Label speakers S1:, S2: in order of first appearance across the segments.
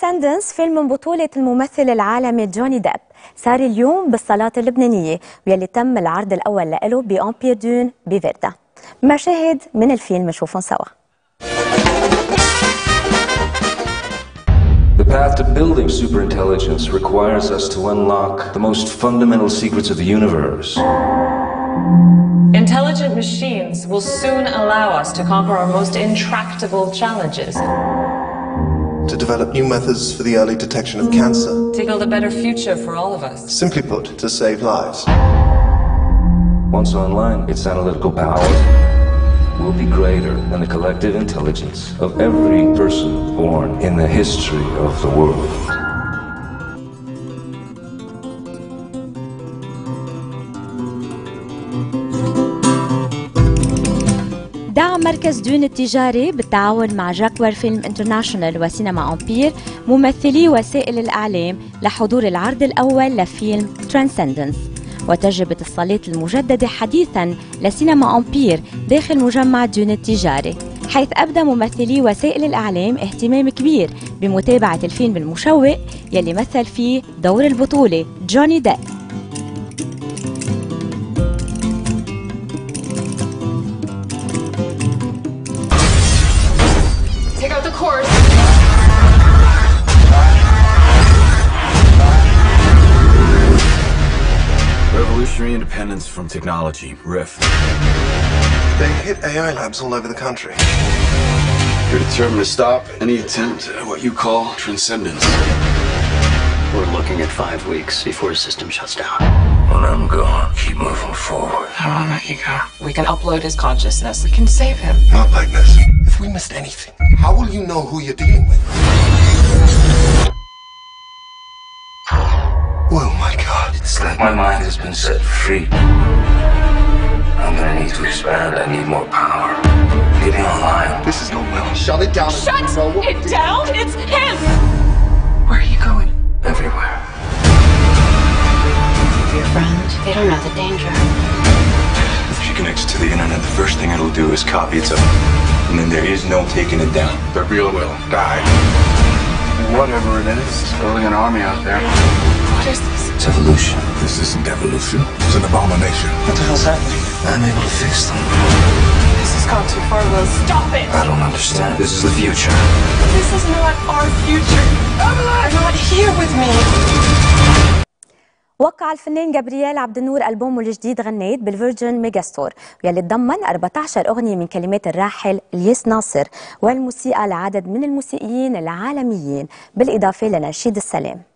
S1: Transcendence فيلم من بطولة الممثل العالمي جوني ديب صار اليوم بالصالات اللبنانية واللي تم العرض الأول له ب Empire Dunes بفيردان مشاهد من الفيلم نشوفهم سوا
S2: The path to building superintelligence requires us to unlock the most fundamental secrets of the universe.
S3: Intelligent machines will soon allow us to conquer our most intractable challenges.
S4: To develop new methods for the early detection of cancer.
S3: To build a better future for all of us.
S4: Simply put, to save lives.
S2: Once online, its analytical power will be greater than the collective intelligence of every person born in the history of the world.
S1: دعم مركز Dunes التجاري بالتعاون مع Jaguar Film International وسينما Empire ممثلي وسائل الإعلام لحضور العرض الأول لفيلم Transcendence. وتجربة الصالات المجددة حديثا لسينما Empire داخل مجمع Dunes التجاري حيث أبدى ممثلي وسائل الإعلام اهتمام كبير بمتابعة الفيلم المشوق يلي مثل فيه دور البطولة جوني ديب.
S5: Revolutionary independence from technology, RIF.
S4: They hit AI labs all over the country.
S5: You're determined to stop any attempt at what you call transcendence.
S6: We're looking at five weeks before the system shuts down.
S2: When I'm gone, keep moving forward.
S3: I won't let you go. We can upload his consciousness. We can save him.
S4: Not like this. If we missed anything, how will you know who you're dealing with?
S2: It's like my mind has been set free. I'm gonna need to expand. I need more power. Get me online.
S4: This is not well. Shut it down.
S3: Shut it down! It's him! Where are you going?
S2: Everywhere.
S7: Your friends, they don't know the danger.
S5: If she connects to the internet, the first thing it'll do is copy itself. And then there is no taking it down. The real will die. Whatever it is, it's building an army out there.
S3: What is this?
S2: It's evolution.
S5: This isn't evolution. It's an abomination.
S2: What the hell's happening? I'm able to fix them.
S3: This has gone too far, Will. Stop it!
S2: I don't understand. This is the future.
S3: This is not our future. You're not here with me.
S1: وقع الفنان جابرييل عبد النور ألبومه الجديد غنيت بالفيرجن ميجا ستور واللي تضمن 14 أغنية من كلمات الراحل الياس ناصر والموسيقى لعدد من الموسيقيين العالميين بالإضافة لنشيد السلام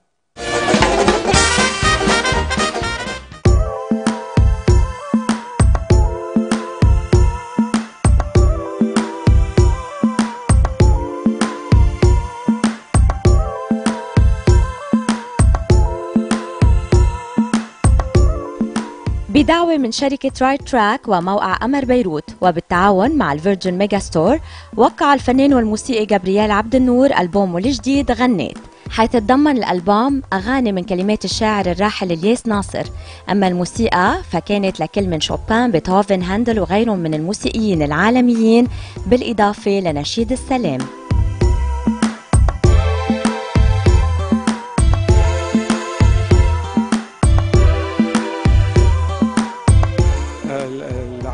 S1: بدعوة من شركة Right Track وموقع أمر بيروت وبالتعاون مع ال Virgin Megastore وقع الفنان والموسيقي جابرييل عبد النور ألبومه الجديد غنيت حيث تضمن الألبوم أغاني من كلمات الشاعر الراحل الياس ناصر. أما الموسيقى فكانت لكل من شوبان بيتهوفن هاندل وغيرهم من الموسيقيين العالميين بالإضافة لنشيد السلام.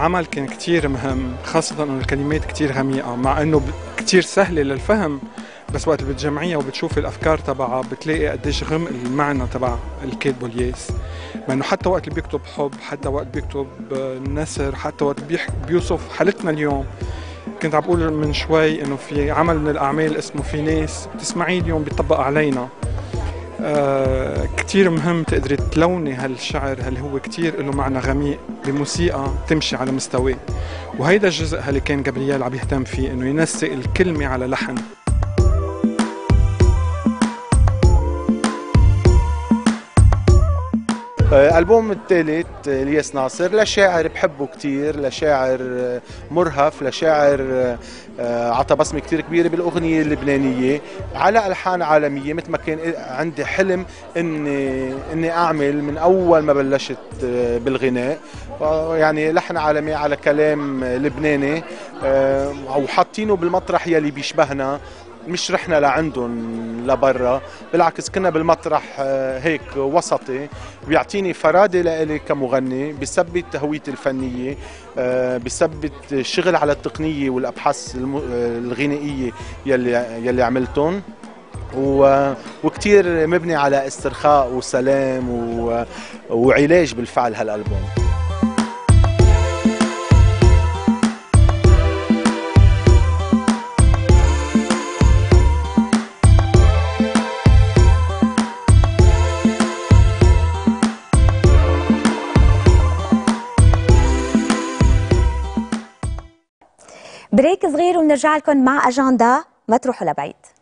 S8: العمل كان كتير مهم خاصة إنه الكلمات كتير غميقة مع إنه كتير سهلة للفهم بس وقت بتجمعيها وبتشوفي الأفكار تبعها بتلاقي قديش غمق المعنى تبع الكاتبه الياس مع إنه حتى وقت اللي بيكتب حب حتى وقت بيكتب آه، نثر حتى وقت بيوصف حالتنا اليوم. كنت عم بقول من شوي إنه في عمل من الأعمال اسمه في ناس بتسمعيه اليوم بيطبق علينا. آه كتير مهم تقدري تلوني هالشعر هل هو كتير له معنى غميق بموسيقى تمشي على مستواه. وهيدا الجزء اللي كان جابرييل عم يهتم فيه إنه ينسق الكلمة على لحن.
S9: آه، ألبوم الثالث آه، إلياس ناصر لشاعر بحبه كتير لشاعر آه، مرهف لشاعر عطى بصمة كتير كبيرة بالأغنية اللبنانية. على ألحان عالمية مثل ما كان عندي حلم إني إني أعمل من أول ما بلشت بالغناء. يعني لحن عالمي على كلام لبناني وحاطينه بالمطرح يلي بيشبهنا. مش رحنا لعندهم لبرا. بالعكس كنا بالمطرح آه، هيك وسطي. بيعطيني فرادة لإلي كمغني بثبت هويتي الفنية آه، بثبت الشغل على التقنية والأبحاث آه، الغنائية يلي, يلي عملتهم. وكتير مبني على استرخاء وسلام وعلاج بالفعل هالألبوم.
S1: بريك صغير ونرجع لكم مع اجندا ما تروحوا لبعيد.